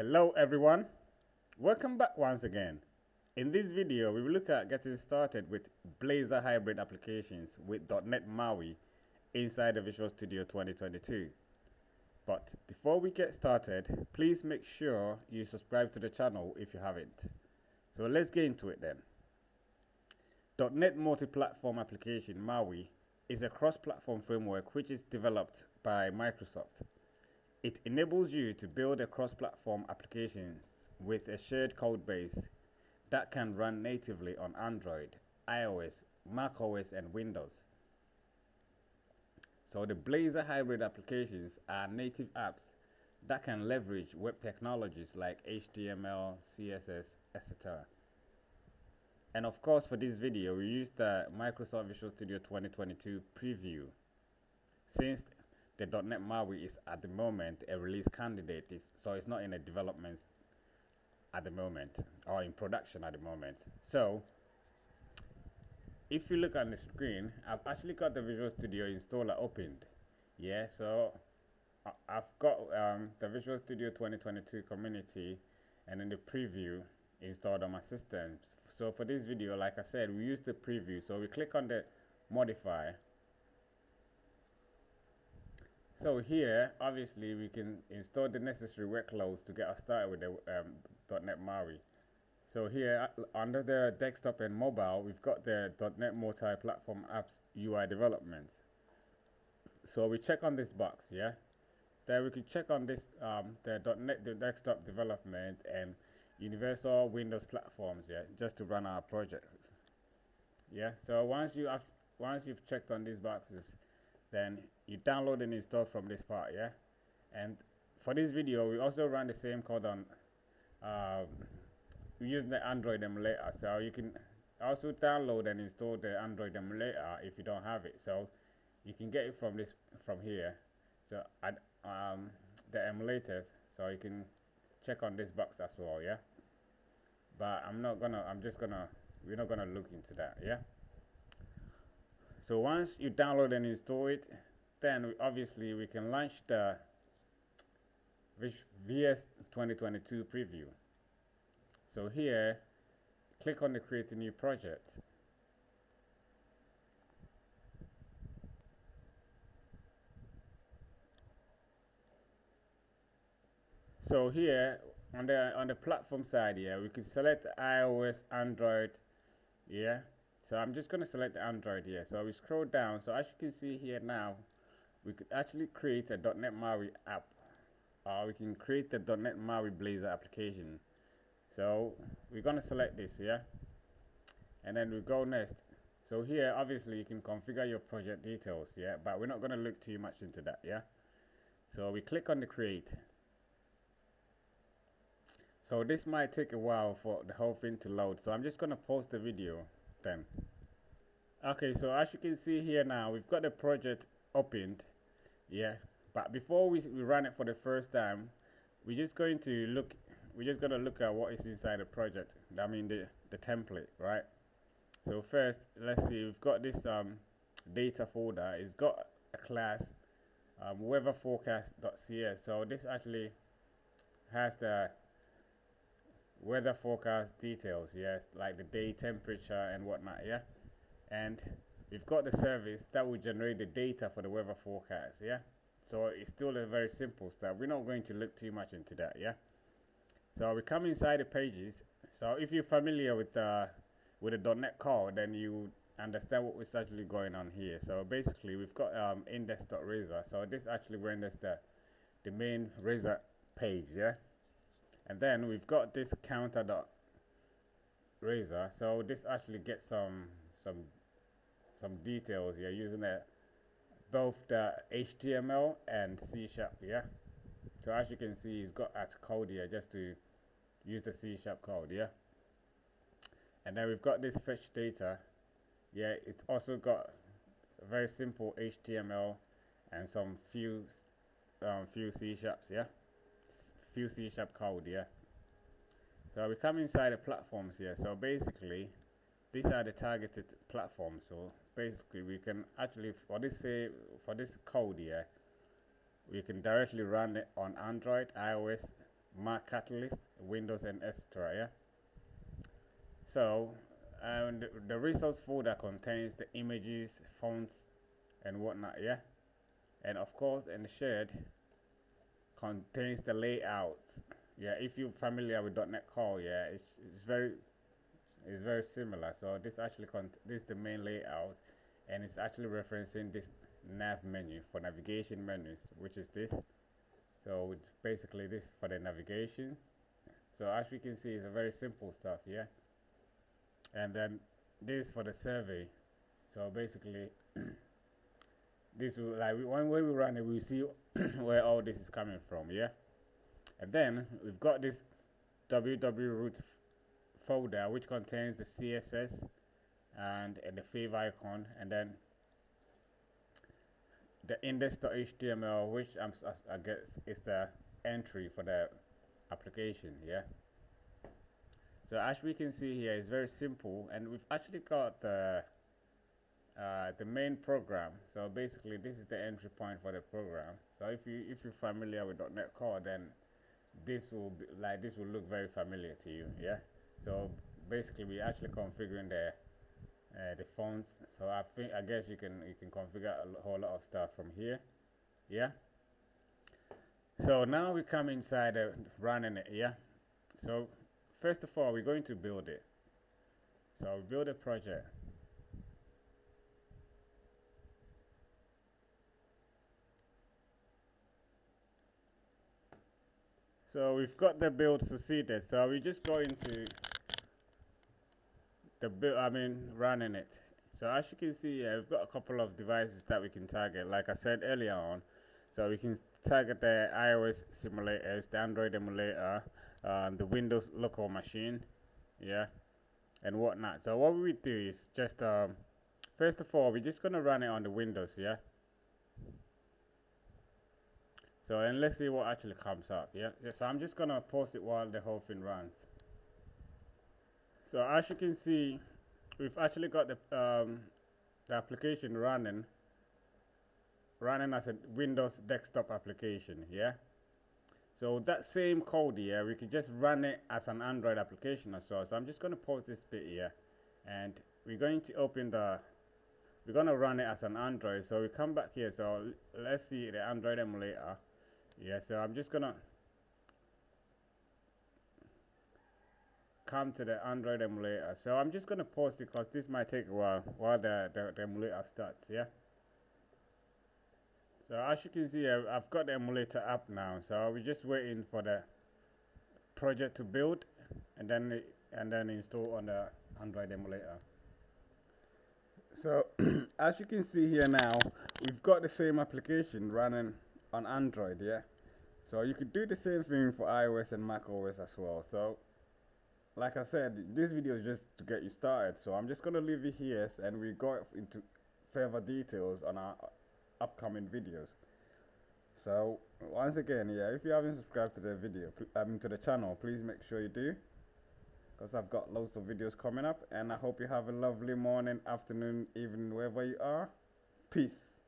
Hello everyone, welcome back once again. In this video, we will look at getting started with Blazor hybrid applications with .NET MAUI inside the Visual Studio 2022. But before we get started, please make sure you subscribe to the channel if you haven't. So let's get into it then. .NET Multi-Platform Application MAUI is a cross-platform framework which is developed by Microsoft. It enables you to build a cross-platform applications with a shared code base that can run natively on Android, iOS, macOS and Windows. So the Blazor hybrid applications are native apps that can leverage web technologies like HTML, CSS, etc. And of course, for this video, we used the Microsoft Visual Studio 2022 preview. Since the .NET MAUI is at the moment a release candidate, so it's not in a development at the moment or in production at the moment. So if you look on the screen, I've actually got the Visual Studio installer opened. Yeah, so I've got um, the Visual Studio 2022 community and then the preview installed on my system. So for this video, like I said, we use the preview. So we click on the modify. So here, obviously, we can install the necessary workloads to get us started with the um, .NET MAUI. So here, uh, under the desktop and mobile, we've got the .NET Multi-Platform Apps UI development. So we check on this box, yeah? Then we can check on this, um, the .NET the desktop development and universal Windows platforms, yeah, just to run our project. Yeah, so once you have, once you've checked on these boxes, then you download and install from this part, yeah. And for this video, we also run the same code on, um, we use the Android emulator, so you can also download and install the Android emulator if you don't have it. So you can get it from this from here. So add um, the emulators, so you can check on this box as well, yeah but I'm not gonna I'm just gonna we're not gonna look into that yeah so once you download and install it then obviously we can launch the VS 2022 preview. So here click on the create a new project. So here on the on the platform side here we can select ios android yeah so i'm just going to select android here. So we scroll down. So as you can see here now we could actually create a. net maui app or we can create the. net maui blazor application. So we're going to select this here. and then we go next. So here obviously you can configure your project details yeah? But we're not going to look too much into that yeah? So we click on the create. So this might take a while for the whole thing to load. So I'm just going to pause the video then. Okay, so as you can see here now, we've got the project opened. Yeah, but before we, we run it for the first time, we're just going to look, we're just going to look at what is inside the project. I mean the, the template, right? So first, let's see, we've got this um, data folder. It's got a class, um, weatherforecast.cs. So this actually has the weather forecast details yes like the day temperature and whatnot yeah? And we've got the service that will generate the data for the weather forecast yeah? So it's still a very simple stuff. We're not going to look too much into that yeah? So we come inside the pages. So if you're familiar with uh with the .NET Core then you understand what was actually going on here. So basically we've got um, index.razor so this actually renders the the main razor page yeah and then we've got this counter dot razor. So this actually gets some some some details. Here using the both the HTML and C sharp yeah? So as you can see he's got at code here just to use the C sharp code yeah? And then we've got this fetch data. Yeah it's also got a very simple HTML and some few um, few C sharps yeah few C sharp code yeah so we come inside the platforms here so basically these are the targeted platforms so basically we can actually for this say for this code here we can directly run it on Android iOS Mac Catalyst, Windows, and etc. Yeah. So, and the resource folder contains the images, fonts, and whatnot. Yeah, and of course, and shared contains the layouts. Yeah, if you're familiar with .NET Core, yeah, it's, it's very it's very similar. So this actually this is the main layout, and it's actually referencing this nav menu for navigation menus, which is this. So it's basically this for the navigation. So as we can see, it's a very simple stuff, yeah. And then this for the survey. So basically, this will like when, when we run it, we see where all this is coming from, yeah. And then we've got this www root folder which contains the CSS and, and the fav icon, and then the index.html, which I'm, I guess is the entry for the application. Yeah. So as we can see here, it's very simple, and we've actually got the uh, the main program. So basically, this is the entry point for the program. So if you if you're familiar with .NET Core, then this will be like this will look very familiar to you. Yeah. So basically, we're actually configuring the uh, the fonts so I think I guess you can you can configure a whole lot of stuff from here yeah so now we come inside uh, running it yeah so first of all we're going to build it so build a project so we've got the build succeeded so we just go into the build, I mean, running it. So as you can see here, we've got a couple of devices that we can target. Like I said earlier on, so we can target the iOS simulators, the Android emulator, um, the Windows local machine, yeah, and whatnot. So what we do is just, um, first of all, we're just gonna run it on the Windows, yeah. So and let's see what actually comes up, yeah. yeah so I'm just gonna pause it while the whole thing runs. So as you can see, we've actually got the, um, the application running, running as a Windows desktop application, yeah? So that same code here, we could just run it as an Android application as well. So I'm just going to pause this bit here, and we're going to open the, we're going to run it as an Android. So we come back here, so let's see the Android emulator. Yeah, so I'm just to come to the Android emulator. So I'm just to pause it because this might take a while while the, the, the, emulator starts, yeah? So as you can see, I've got the emulator up now. So we're just waiting for the project to build and then and then install on the Android emulator. So as you can see here now, we've got the same application running on Android, yeah? So you could do the same thing for iOS and macOS as well. So like I said, this video is just to get you started. So I'm just going to leave it here and we go into further details on our upcoming videos. So once again, yeah, if you haven't subscribed to the video, I mean to the channel, please make sure you do. Because I've got loads of videos coming up and I hope you have a lovely morning, afternoon, evening, wherever you are. Peace.